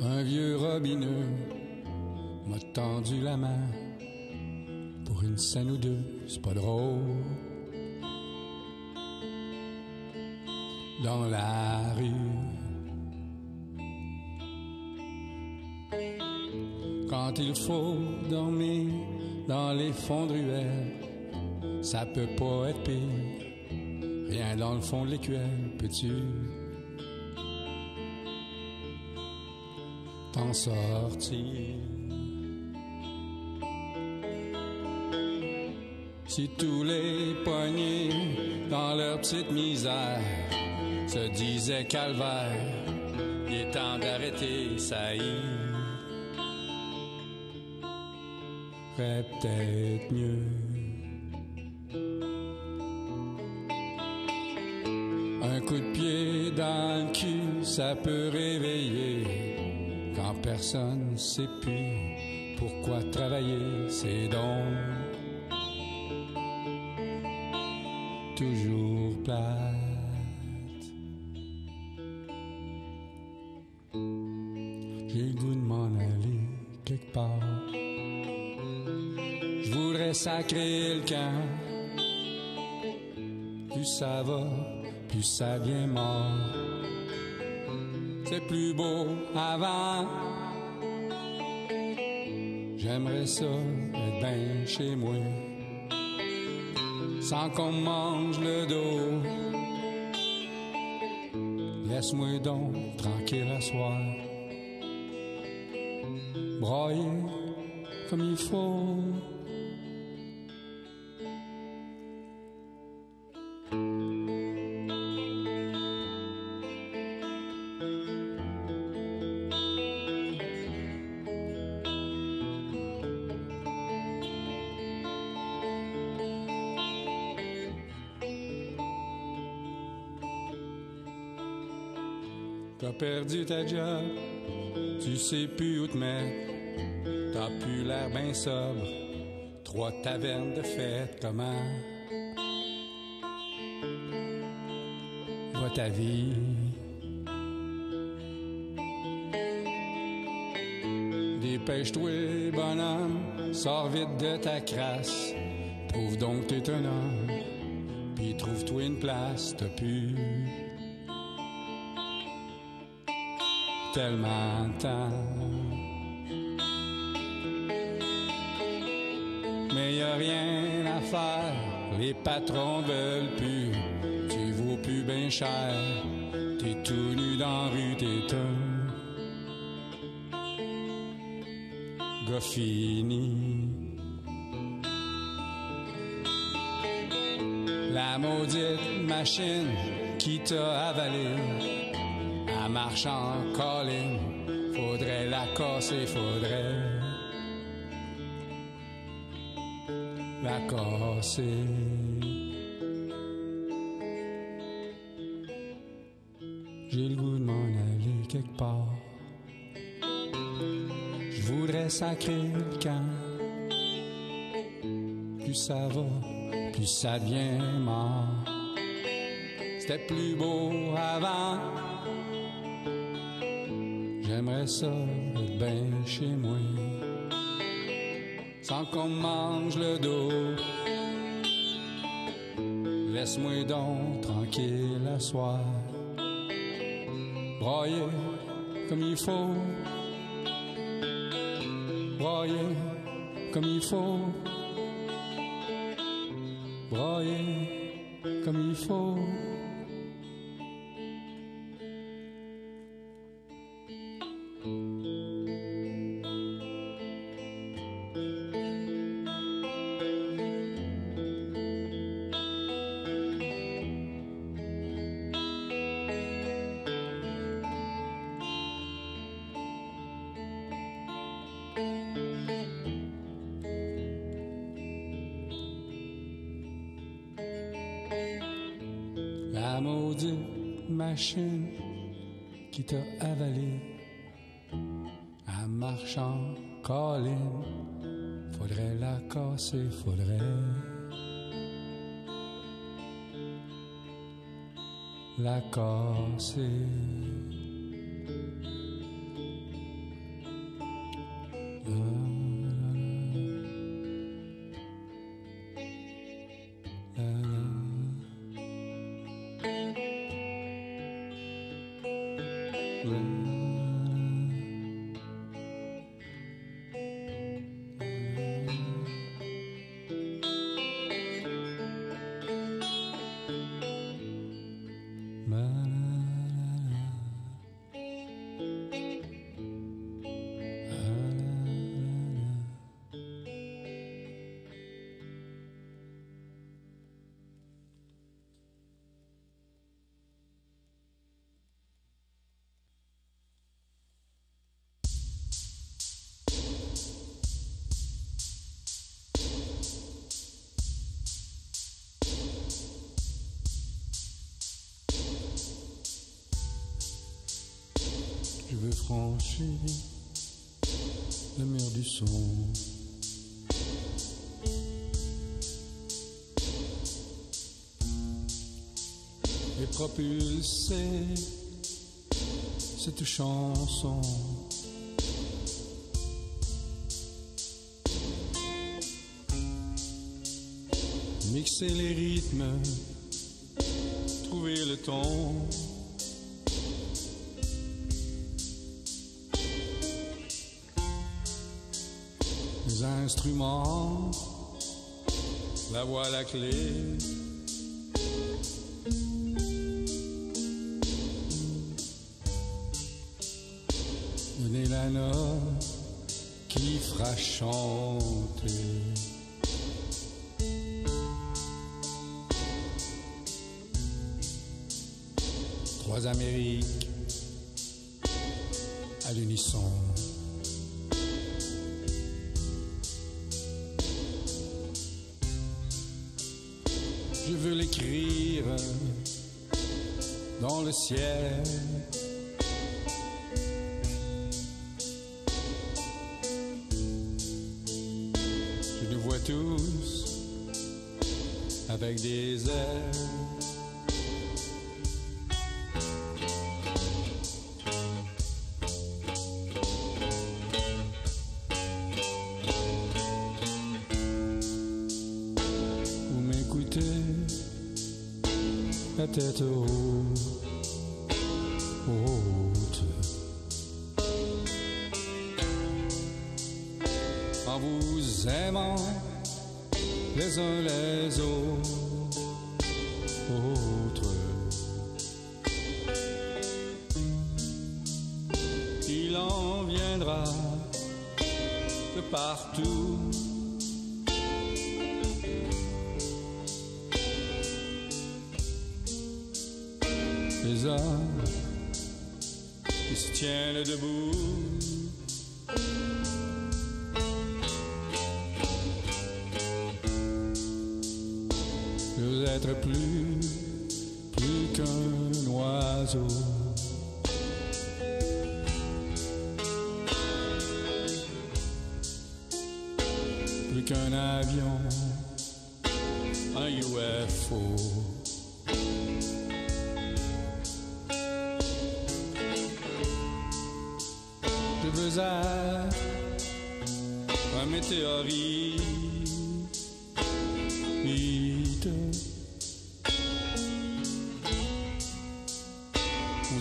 Un vieux robineux m'a tendu la main pour une scène ou deux, c'est pas drôle. Dans la rue, quand il faut dormir dans les fonds de ruelles, ça peut pas être pire. Rien dans le fond de l'écuelle, peux-tu t'en sortir? Si tous les poignets dans leur petite misère se disaient calvaire, il est temps d'arrêter, ça y est. peut-être mieux. Personne sait plus pourquoi travailler, c'est donc toujours plate. J'ai goût de m'en aller quelque part. Je voudrais sacrer le camp. Plus ça va, plus ça vient mort. C'est plus beau avant. J'aimerais ça être bien chez moi sans qu'on mange le dos. Laisse-moi donc tranquille à soir, broyer comme il faut. Perdu ta job, tu sais plus où te mettre. T'as plus l'air bien sobre, trois tavernes de fête, comment? Va ta vie? Dépêche-toi, bonhomme, sors vite de ta crasse. Prouve donc t'es homme, puis trouve-toi une place, t'as pu. De temps. Mais y a rien à faire, les patrons veulent plus, tu vaux plus bien cher, t'es tout nu dans rue, t'es un fini. La maudite machine qui t'a avalé marche en colline, faudrait la casser, faudrait la casser. J'ai le goût de m'en aller quelque part. Je voudrais sacrer le camp. Plus ça va, plus ça devient mort. C'était plus beau avant. J'aimerais ça être bien chez moi, sans qu'on mange le dos. Laisse-moi donc tranquille à soir, broyer comme il faut, broyer comme il faut, machine qui t'a avalé en marchant colline, faudrait la casser, faudrait la casser. Mixer les rythmes, trouver le ton. Les instruments, la voix, la clé. Qui fera chanter. Trois Amériques à l'unisson. Je veux l'écrire dans le ciel.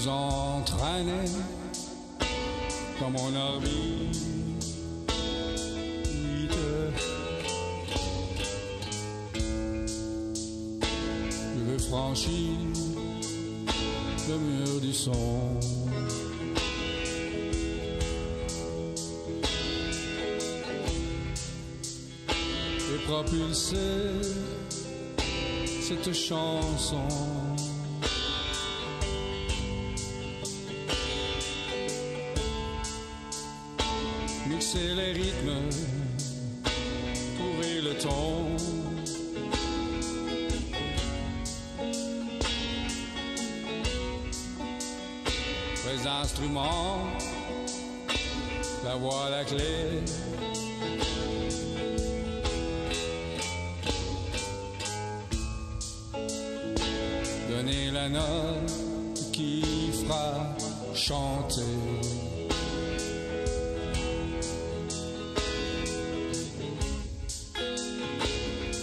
Vous entraîner dans mon orbite. Je veux franchir le mur du son. et propulser cette chanson. Qui fera chanter.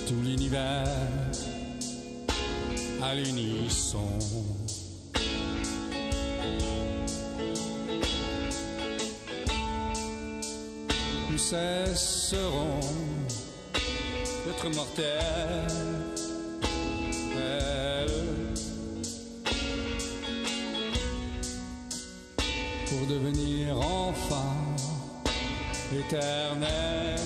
Tout l'univers à l'unisson. Nous cesserons d'être mortels. Éternel.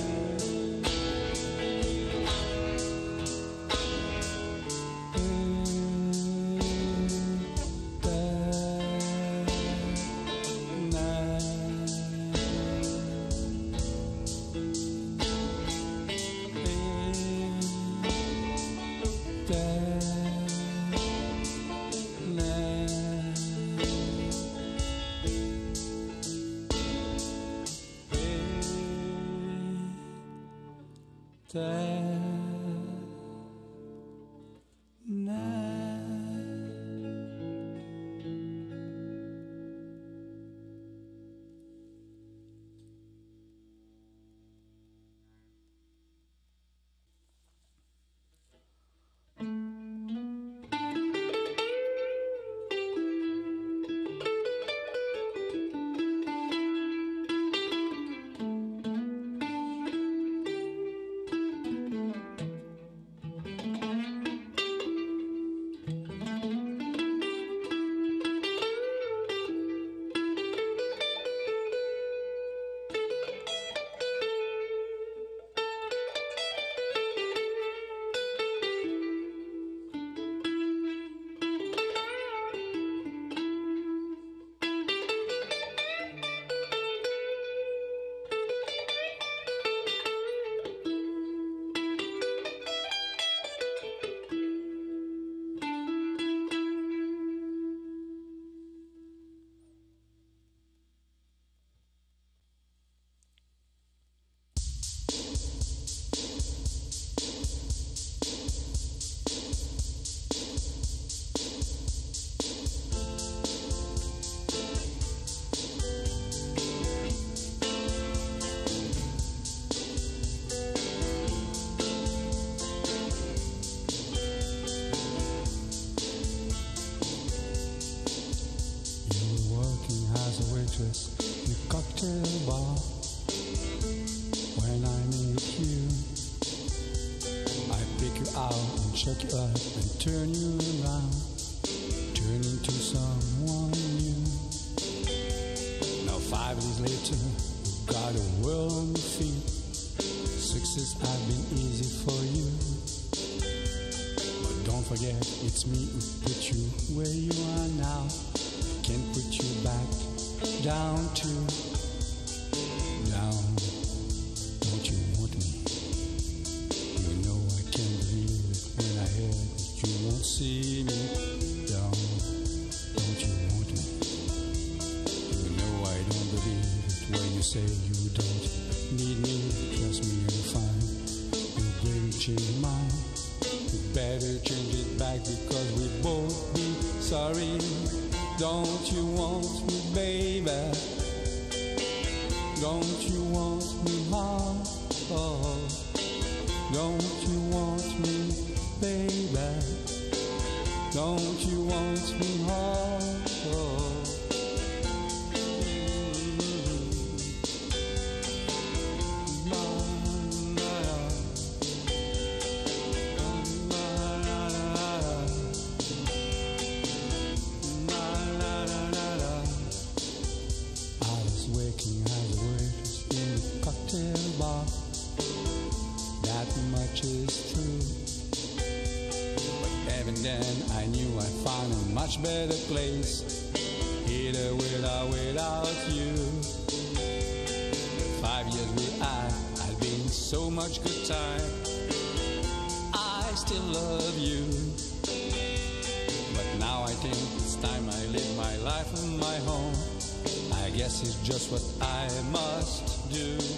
turn you around, turn into someone new. Now five years later, got a world on your feet. Success has been easy for you, but don't forget it's me who put you where you are now. Can't put you back down to. need me, trust me, you'll find you better change your mind. You better change it back because we both be sorry. Don't you want me, baby? Don't you want me, mom? Oh, don't you want me, baby? Don't you want me, hard? Oh. guess is just what I must do.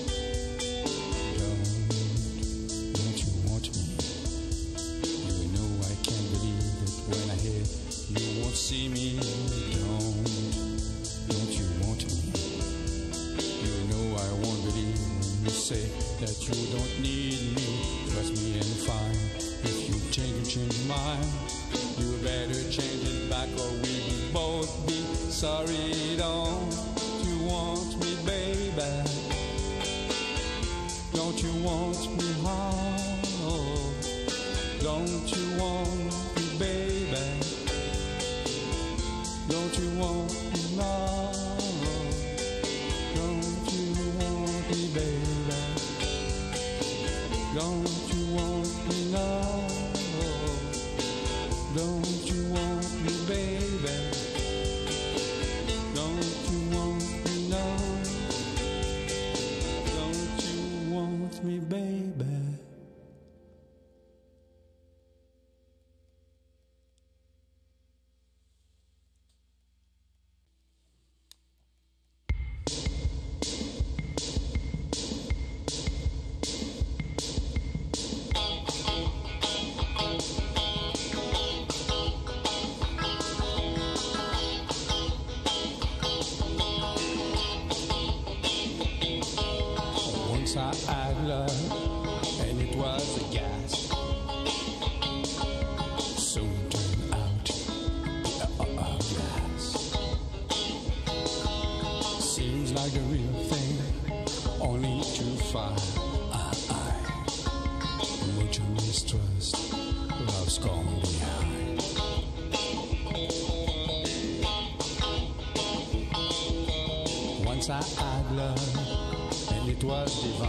love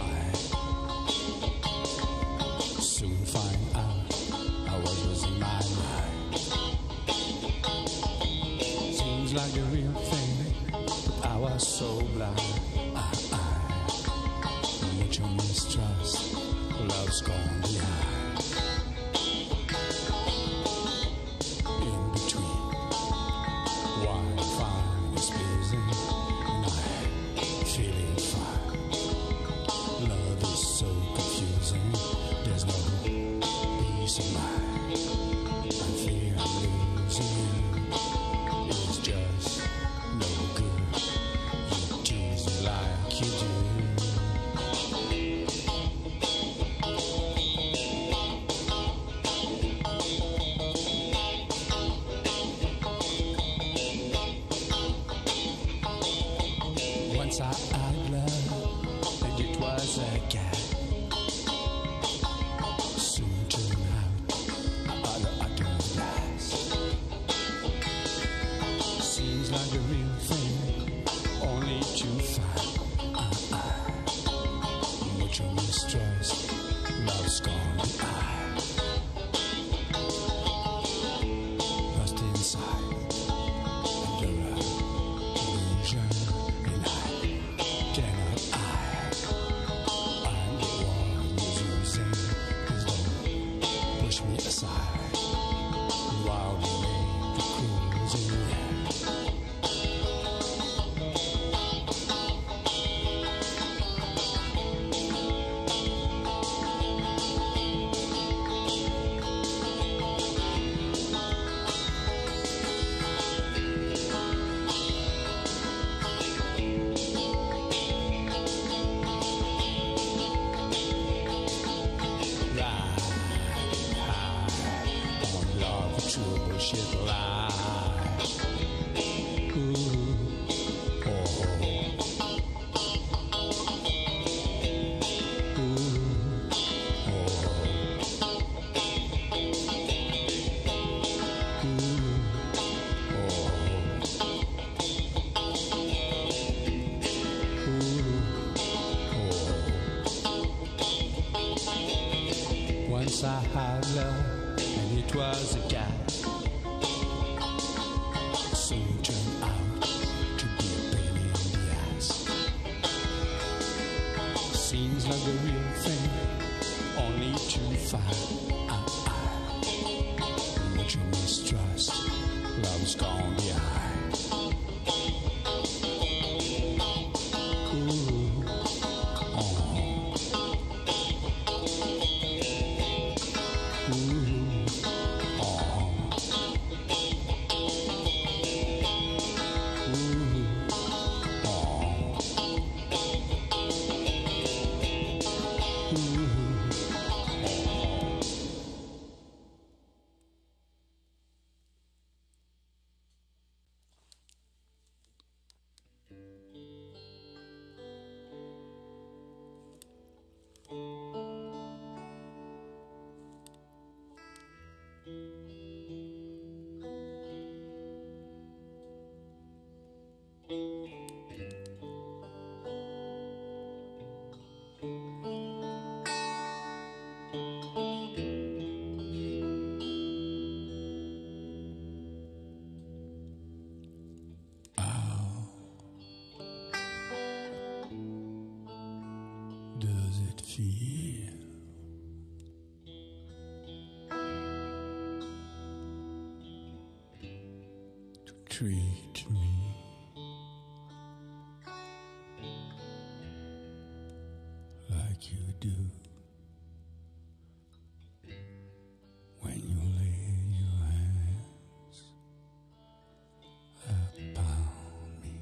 treat me. Like you do when you lay your hands upon me.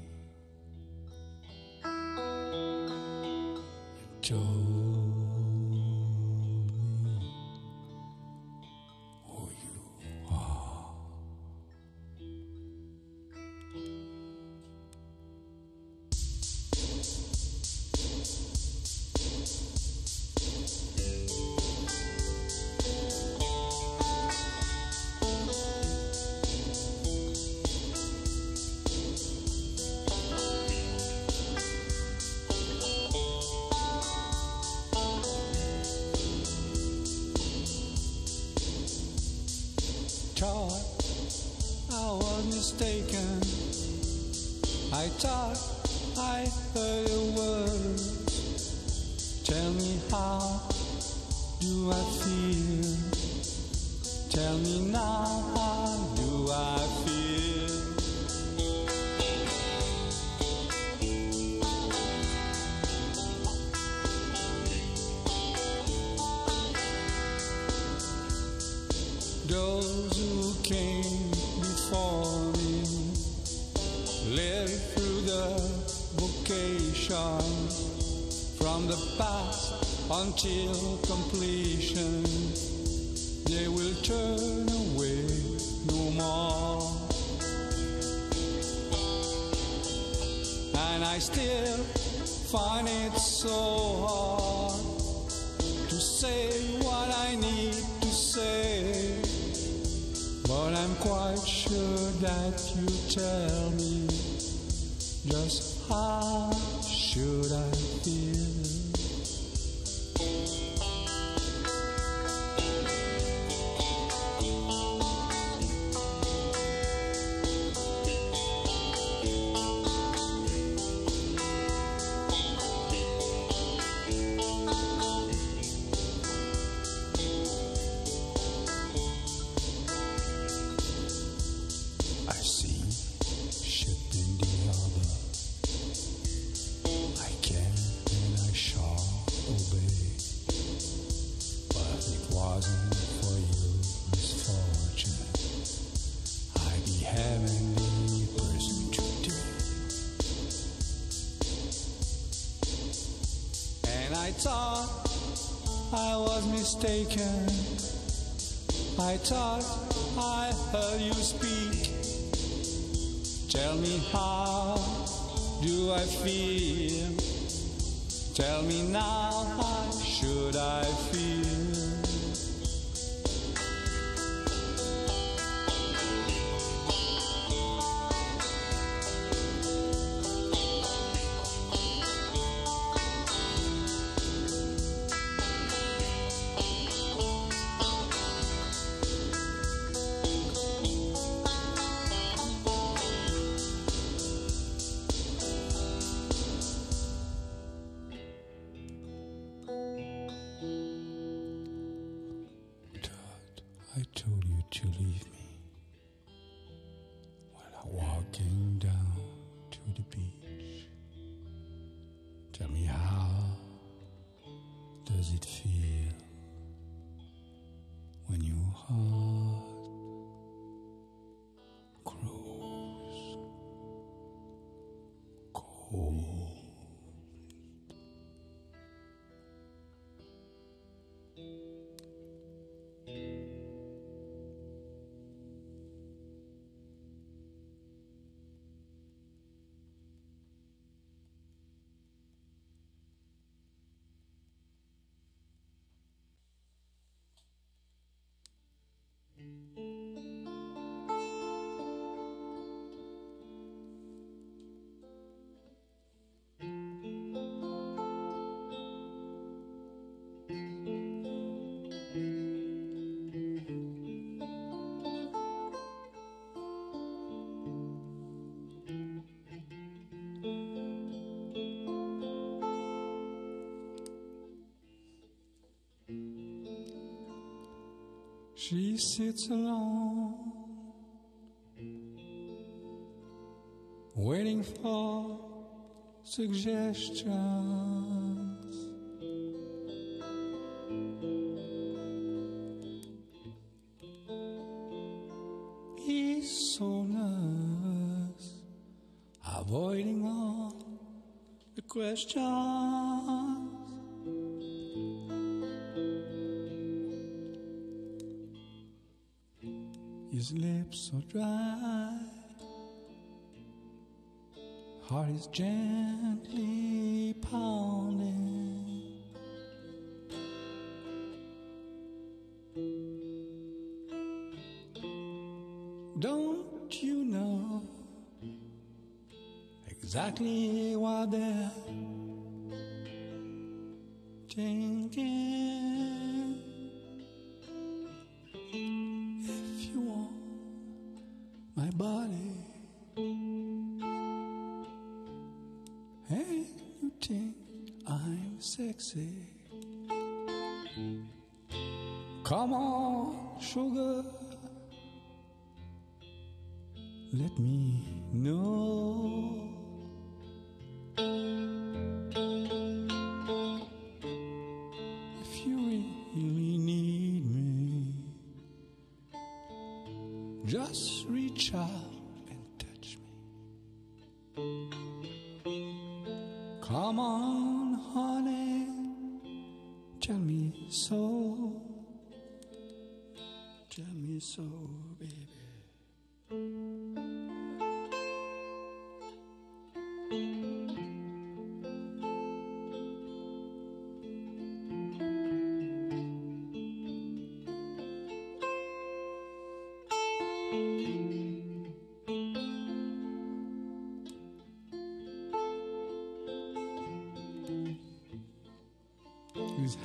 I talk quite sure that you tell me just how should I feel. feel She sits alone, waiting for suggestion. dry. Heart is gently pounding. Don't you know exactly? Come on, sugar. Let me know. If you really need me, just reach out and touch me. Come on, honey, tell me so. Tell me so, baby.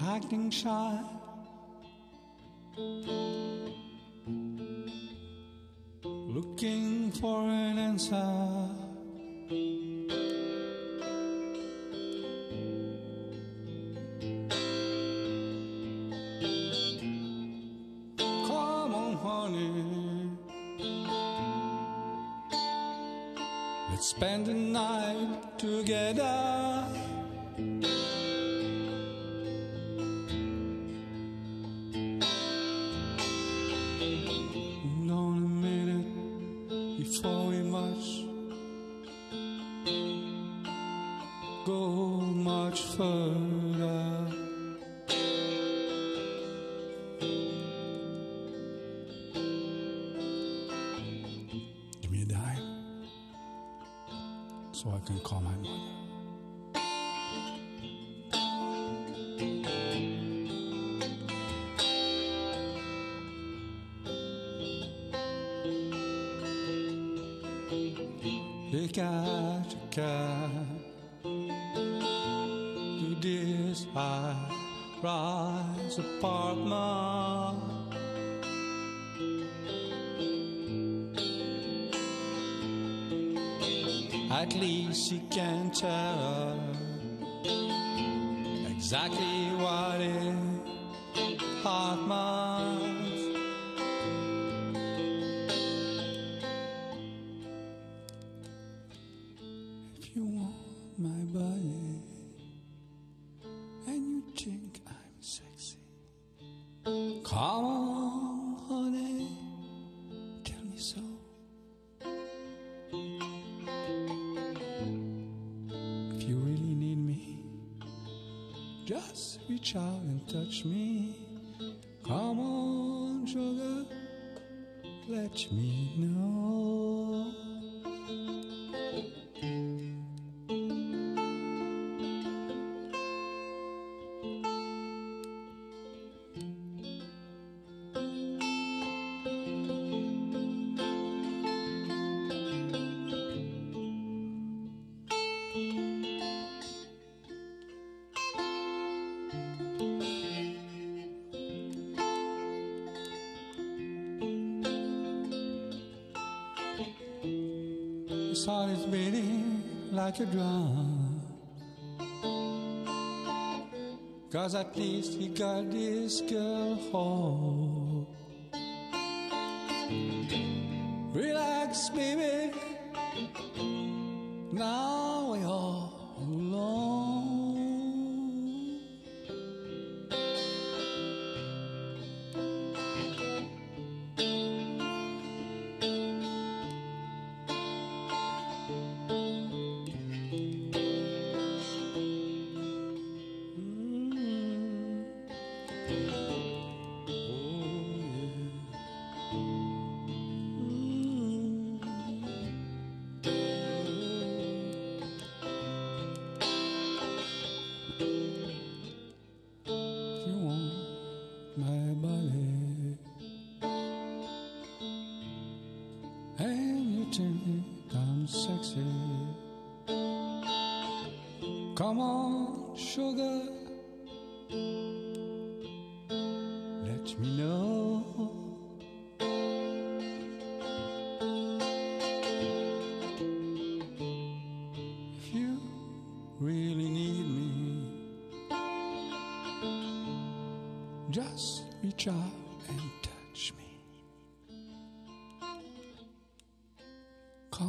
Acting shy. Can call my mother. To this high rise apartment. At least you can tell exactly what it heart must. If you want my body and you think I'm sexy, come on, reach out and touch me. Come on, sugar, let me know. Like a drum. Cause at least he got this girl home.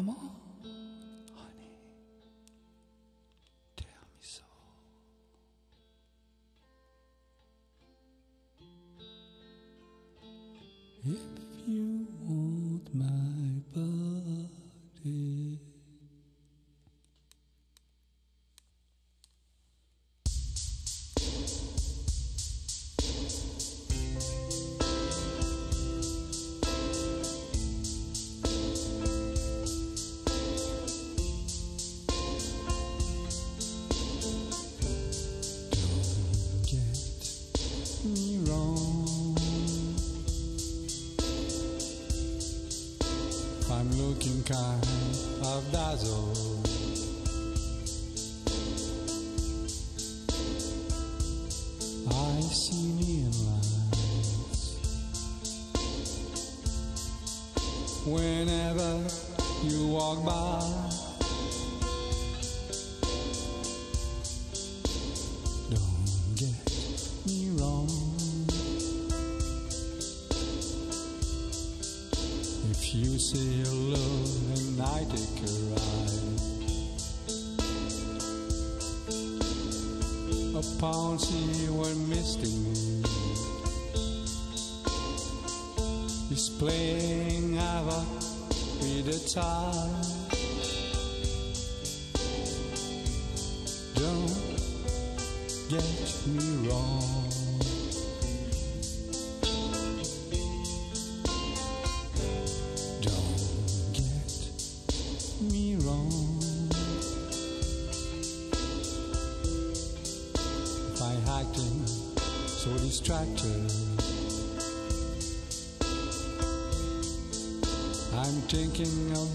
ま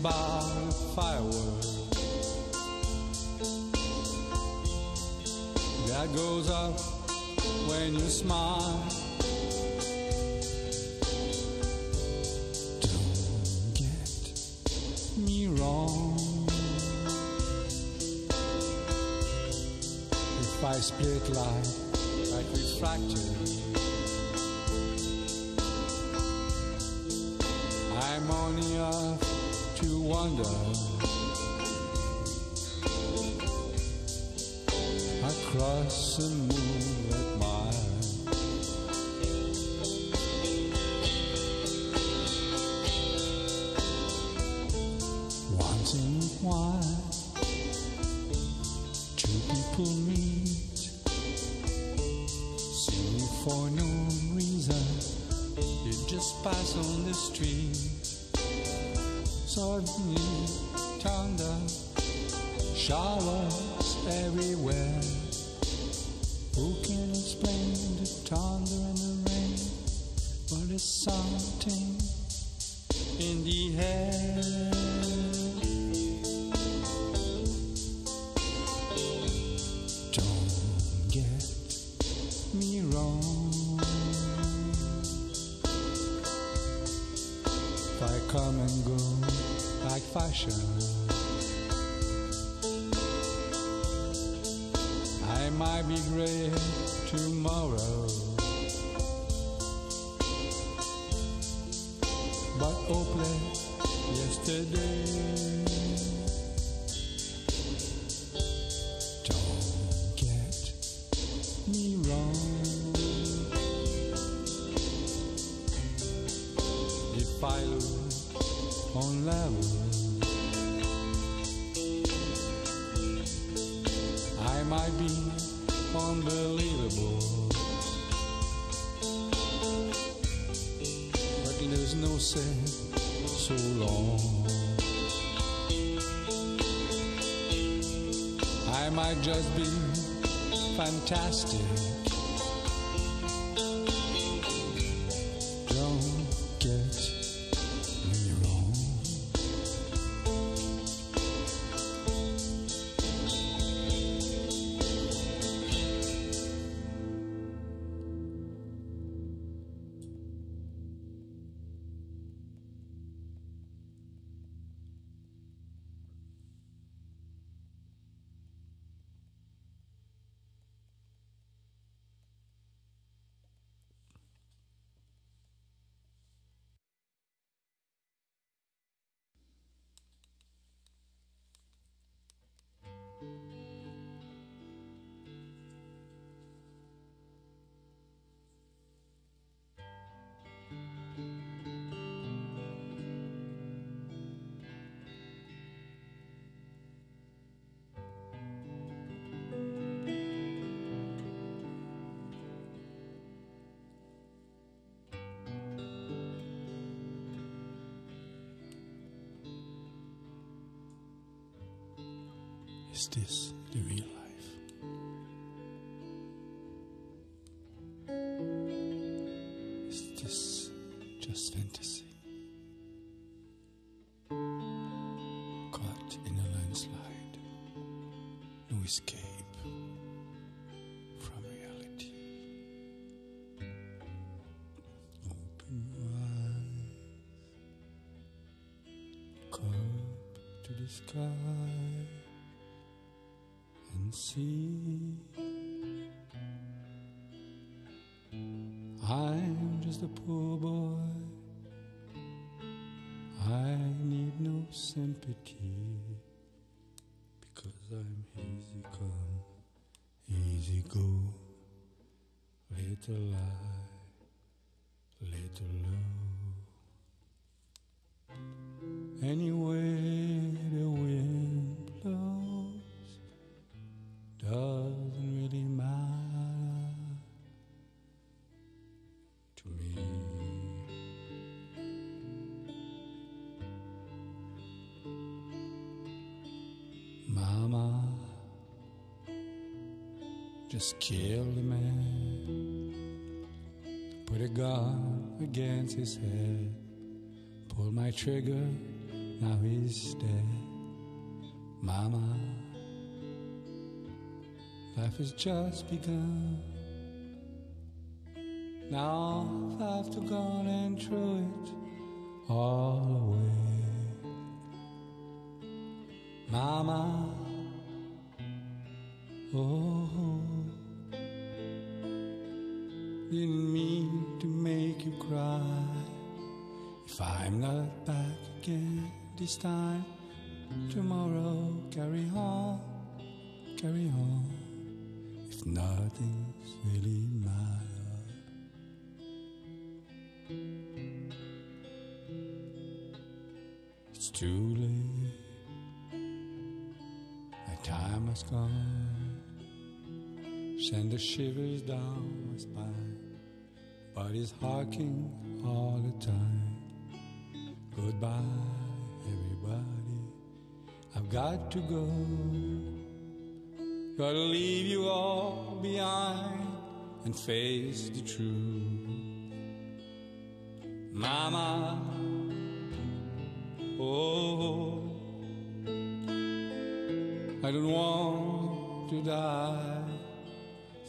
by fireworks that goes up when you smile. Don't get me wrong. If I split light like refracted, I'm only a wander across the moon. has been fantastic. Is this the real life? Is this just fantasy? Caught in a landslide, no escape from reality. Open eyes, up to the sky see. I'm just a poor boy. I need no sympathy because I'm easy come, easy go, little lie, just killed a man, put a gun against his head, pulled my trigger, now he's dead. Mama, life has just begun. Now I've to gone and throw it all away. Mama, oh, didn't mean to make you cry. If I'm not back again this time, tomorrow carry on, carry on. If nothing's really matter. Shivers down my spine. but Body's harking all the time. Goodbye, everybody. I've got to go. Gotta leave you all behind and face the truth. Mama, oh, I don't want to die.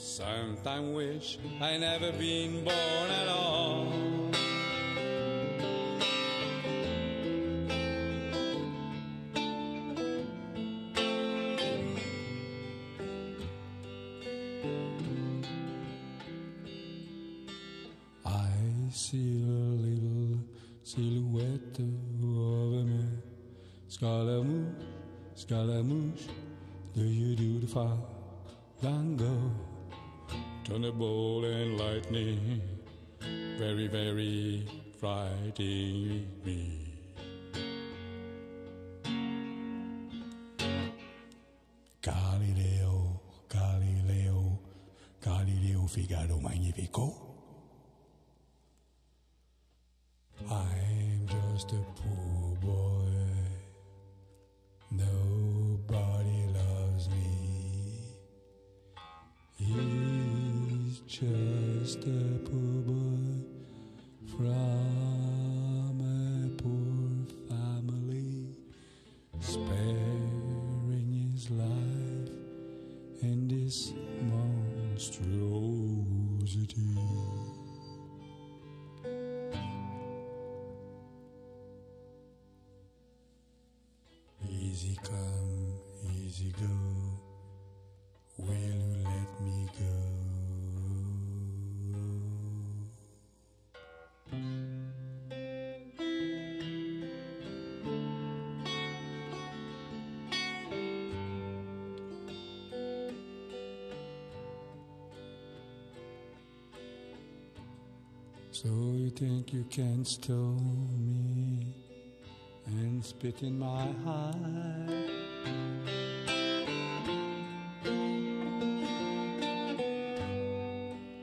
Sometimes wish I never been born at all. I see a little silhouette a man. Scaramouche, Scaramouche, do you do the fandango? Thunderbolt and lightning, very, very frightening me. Galileo, Galileo, Galileo Figaro Magnifico. I'm just a poor just a poor boy from you can stone me and spit in my eye?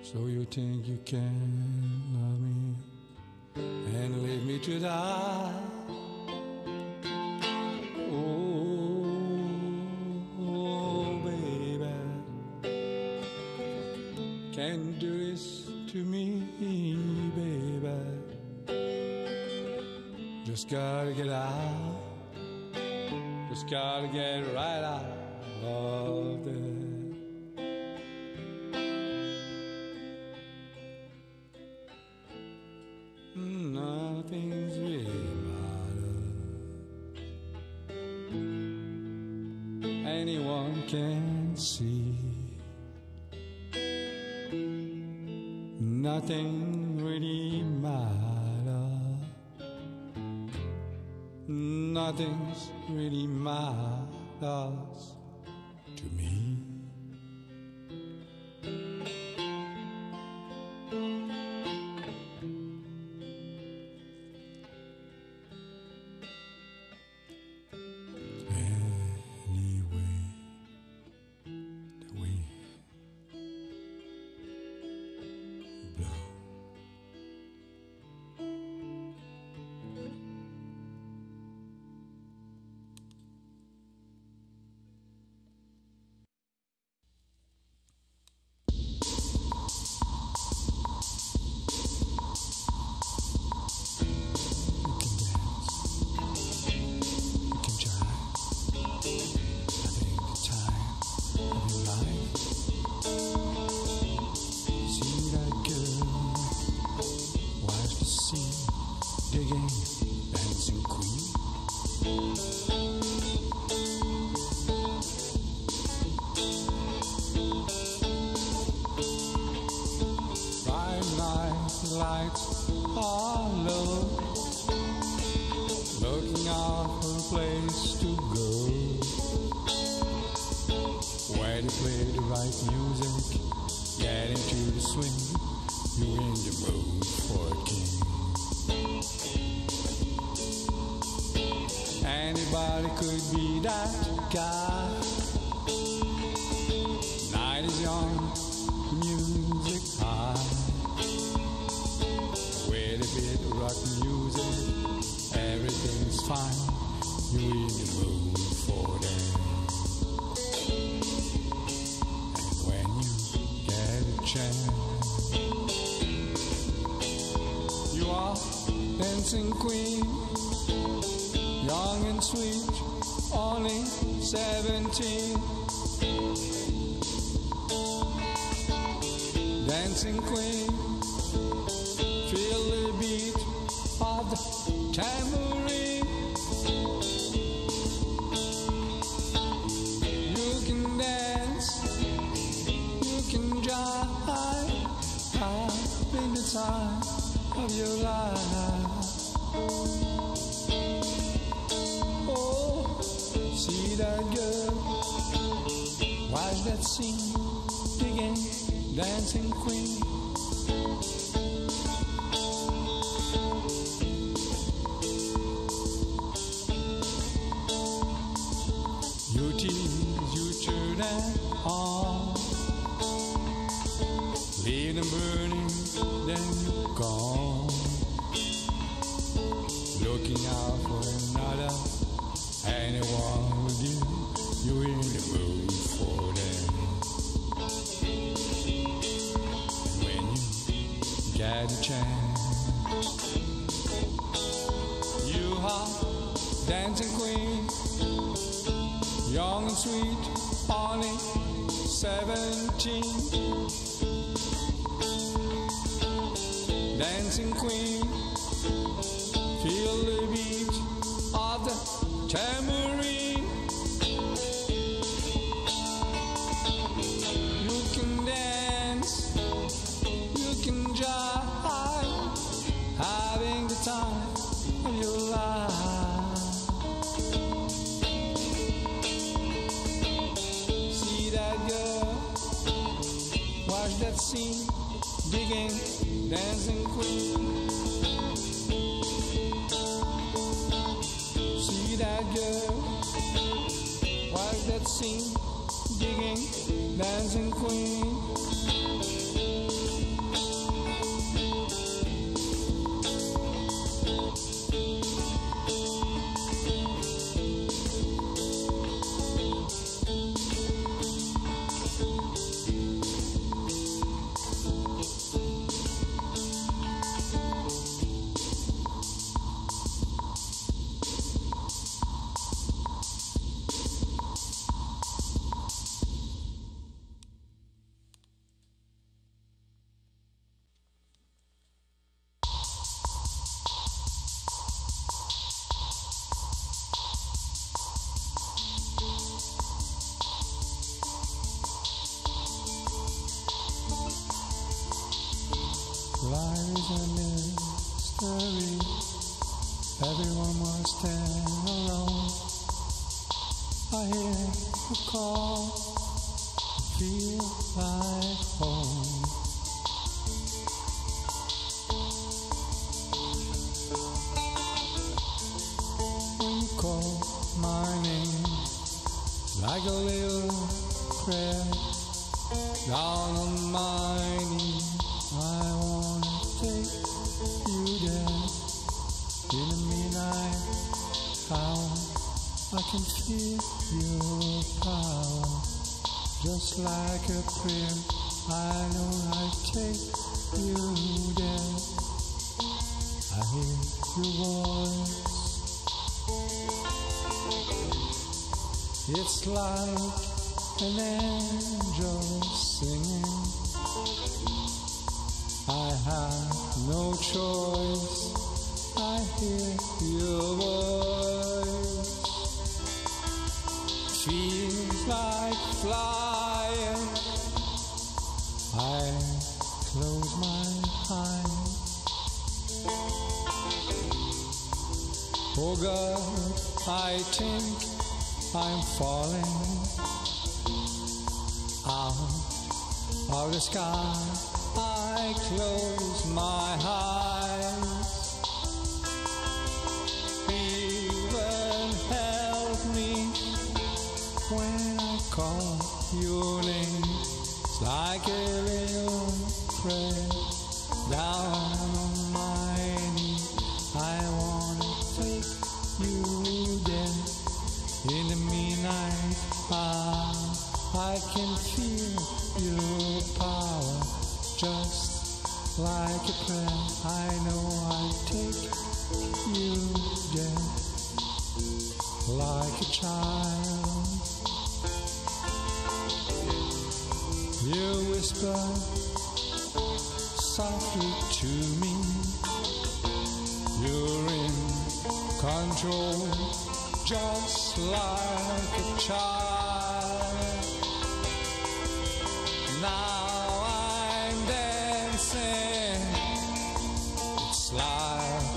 So you think you can love me and leave me to die? gotta get out. Just gotta get right out. mountain. dancing queen. You tease, you turn it on. Lean and burning, then you're gone. Looking out for another, anyone with you, you in the mood. dancing queen, young and sweet, only seventeen. Dancing queen. feel fine. no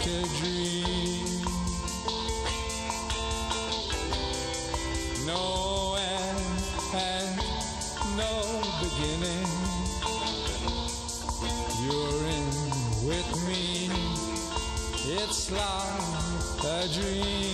a dream. No end and no beginning. You're in with me. It's like a dream.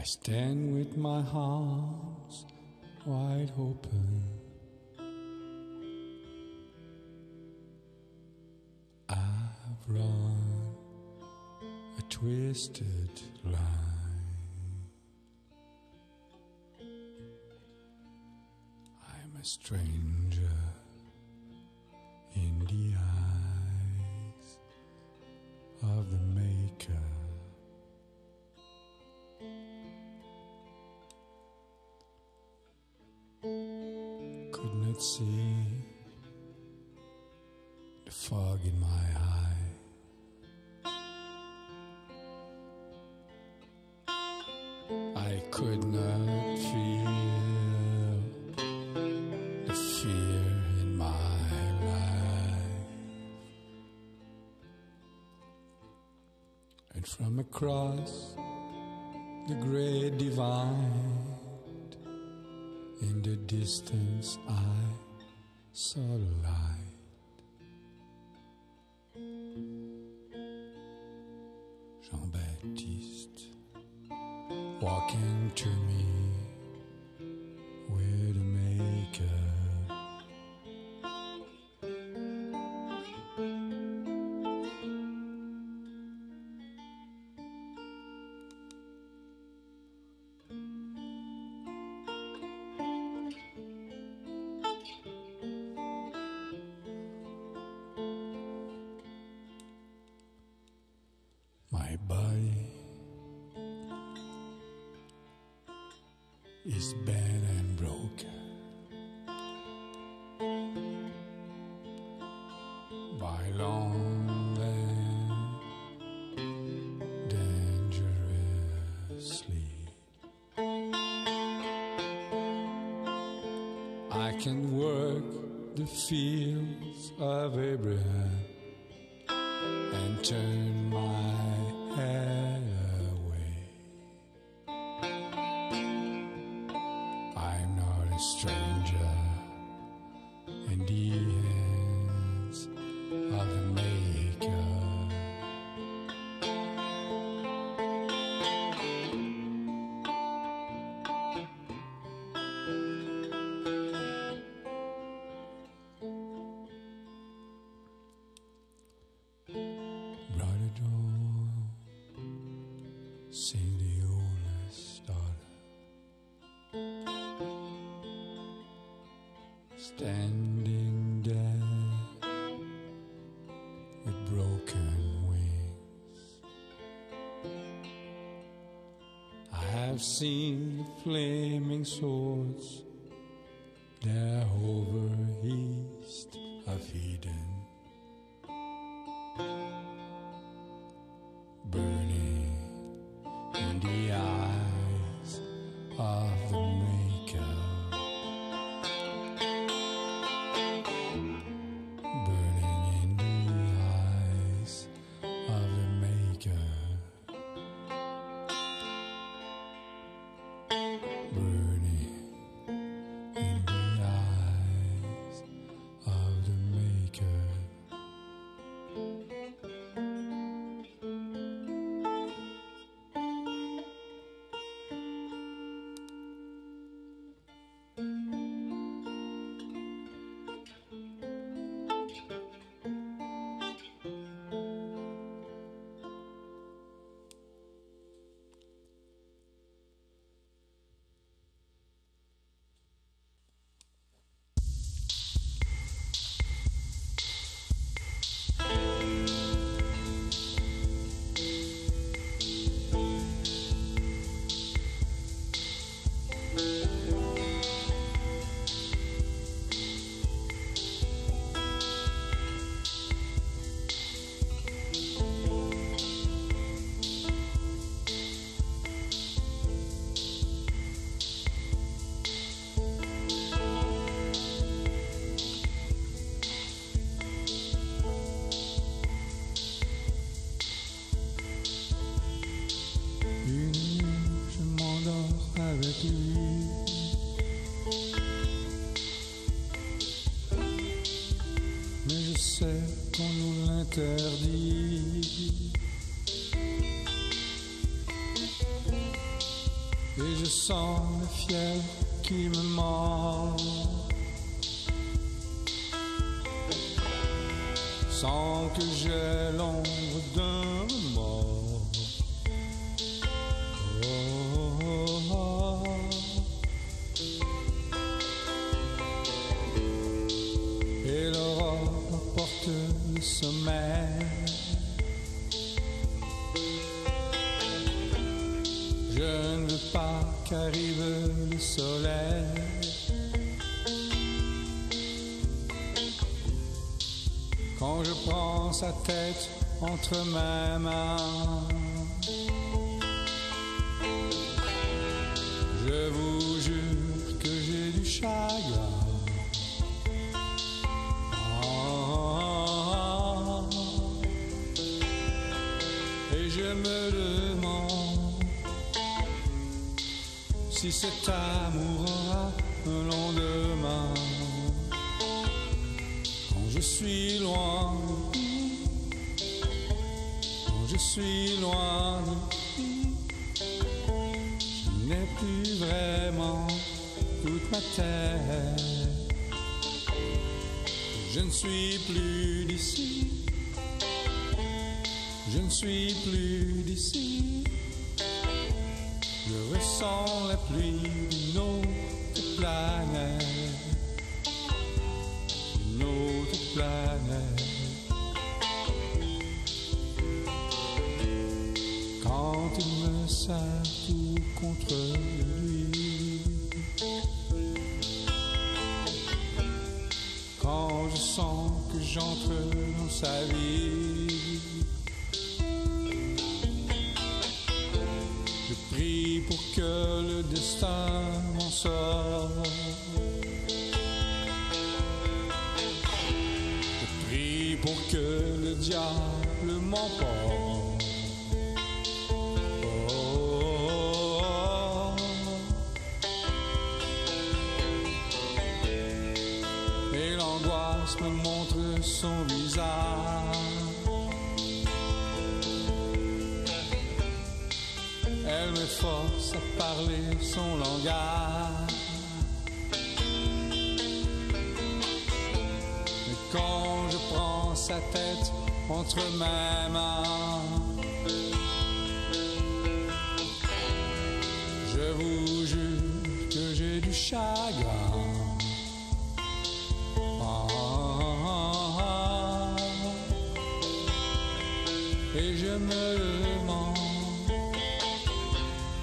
I stand with my arms wide open. could not feel the fear in my life. And from across the great divide, in the distance I saw light. walking to me. seen the flaming swords. que je l'envoie. Je prends sa tête entre mes mains, je vous jure que j'ai du chagrin. Et je me demande si cet amour je suis loin je suis loin je n'ai plus vraiment toute ma tête. Je ne suis plus d'ici. Je ne suis plus d'ici. Je ressens la pluie d'une autre planète. Je prie pour que le destin m'en sorte. Entre mes mains, je vous jure que j'ai du chagrin. Ah, Et je me demande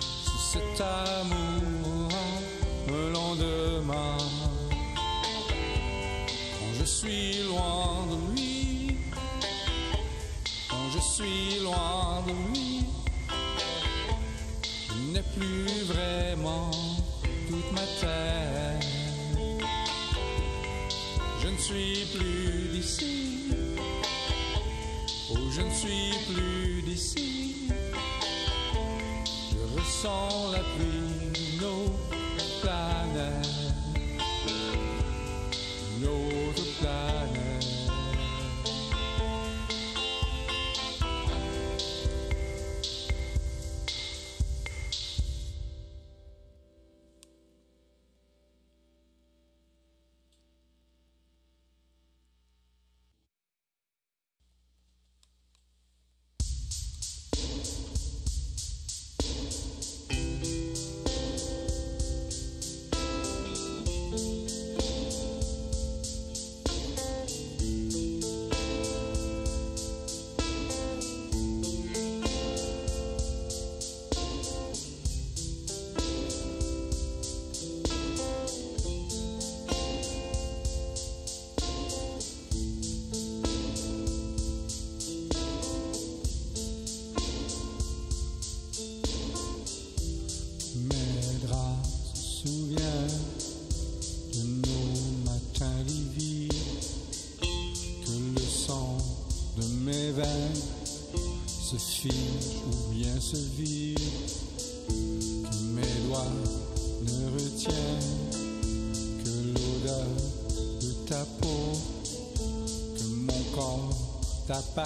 si cet amour un lendemain. Quand je suis loin suis loin de lui, je n'ai plus vraiment toute ma tête. Je ne suis plus d'ici. Oh, je ne suis plus d'ici. Je ressens la pluie d'une autre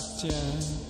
见。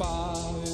Reconnais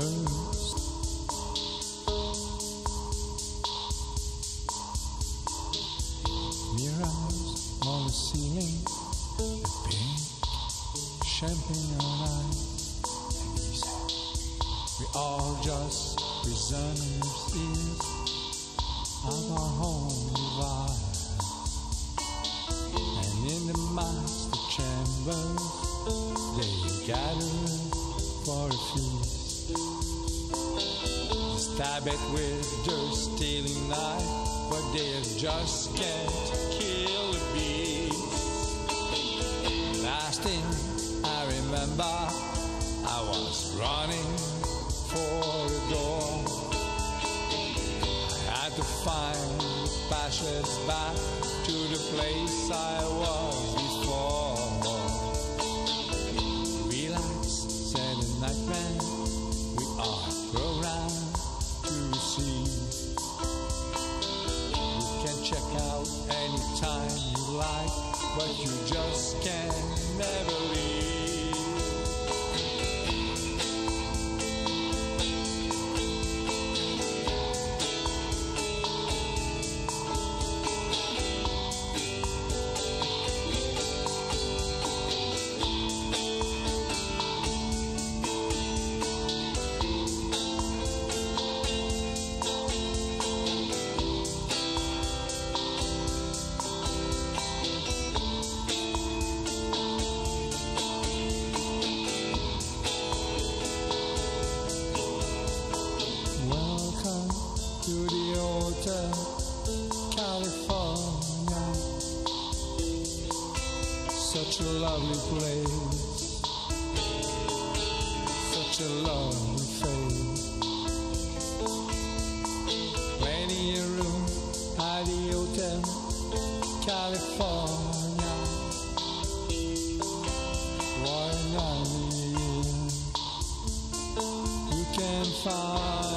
summer with dirt stealing knife, but they just can't kill a bee. Last thing I remember, I was running for the door. I had to find passage back to the place I was.